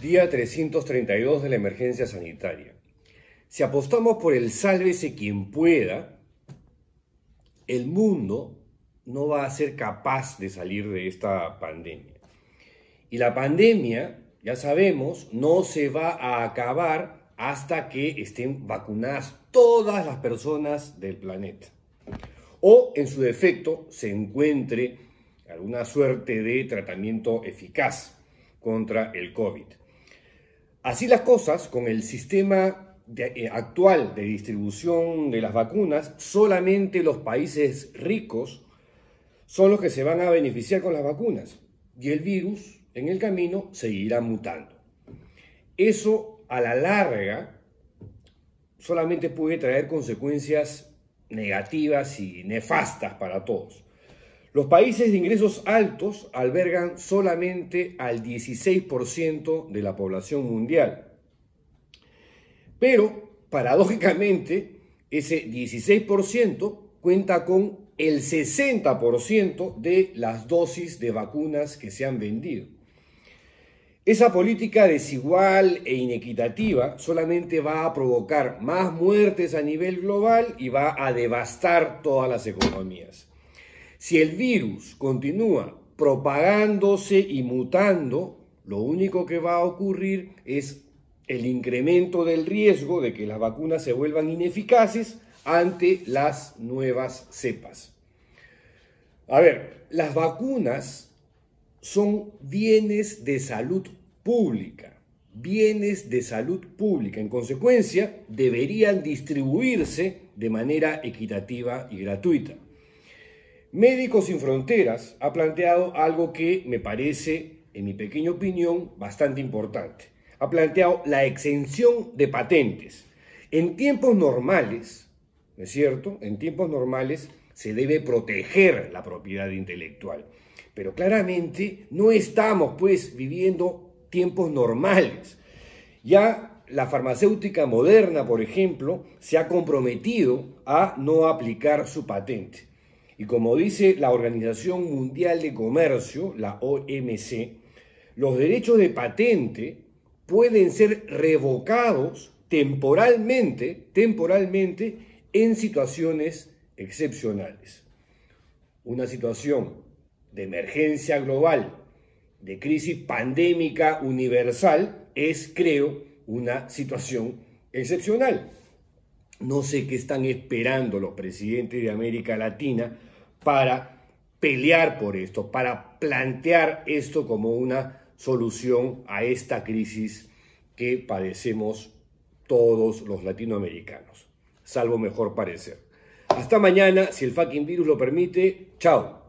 Día 332 de la emergencia sanitaria. Si apostamos por el sálvese quien pueda, el mundo no va a ser capaz de salir de esta pandemia. Y la pandemia, ya sabemos, no se va a acabar hasta que estén vacunadas todas las personas del planeta. O, en su defecto, se encuentre alguna suerte de tratamiento eficaz contra el COVID. Así las cosas, con el sistema eh, actual de distribución de las vacunas, solamente los países ricos son los que se van a beneficiar con las vacunas y el virus en el camino seguirá mutando. Eso a la larga solamente puede traer consecuencias negativas y nefastas para todos. Los países de ingresos altos albergan solamente al 16% de la población mundial. Pero, paradójicamente, ese 16% cuenta con el 60% de las dosis de vacunas que se han vendido. Esa política desigual e inequitativa solamente va a provocar más muertes a nivel global y va a devastar todas las economías. Si el virus continúa propagándose y mutando, lo único que va a ocurrir es el incremento del riesgo de que las vacunas se vuelvan ineficaces ante las nuevas cepas. A ver, las vacunas son bienes de salud pública, bienes de salud pública. En consecuencia, deberían distribuirse de manera equitativa y gratuita. Médicos Sin Fronteras ha planteado algo que me parece, en mi pequeña opinión, bastante importante. Ha planteado la exención de patentes. En tiempos normales, ¿no es cierto? En tiempos normales se debe proteger la propiedad intelectual. Pero claramente no estamos pues viviendo tiempos normales. Ya la farmacéutica moderna, por ejemplo, se ha comprometido a no aplicar su patente. Y como dice la Organización Mundial de Comercio, la OMC, los derechos de patente pueden ser revocados temporalmente, temporalmente en situaciones excepcionales. Una situación de emergencia global, de crisis pandémica universal, es, creo, una situación excepcional. No sé qué están esperando los presidentes de América Latina para pelear por esto, para plantear esto como una solución a esta crisis que padecemos todos los latinoamericanos, salvo mejor parecer. Hasta mañana, si el fucking virus lo permite. Chao.